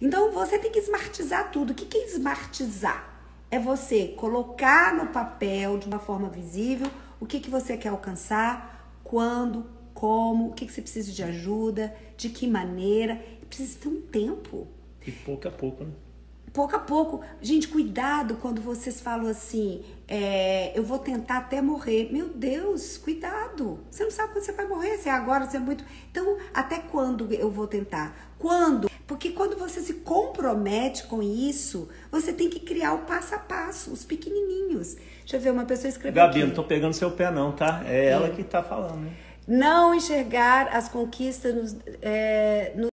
Então você tem que smartizar tudo. O que, é smartizar? É você colocar no papel de uma forma visível o que, que você quer alcançar, quando, como, o que, que você precisa de ajuda, de que maneira. Precisa ter um tempo. E pouco a pouco, né? pouco a pouco. Gente, cuidado quando vocês falam assim, é, eu vou tentar até morrer. Meu Deus, cuidado. Você não sabe quando você vai morrer, se é agora, se é muito. Então, até quando eu vou tentar? Quando? Porque quando você compromete com isso, você tem que criar o passo a passo, os pequenininhos. Deixa eu ver, uma pessoa escreveu Gabi, aqui. não tô pegando seu pé não, tá? É, ela que tá falando, né? Não enxergar as conquistas nos, é, no